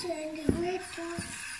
to and grateful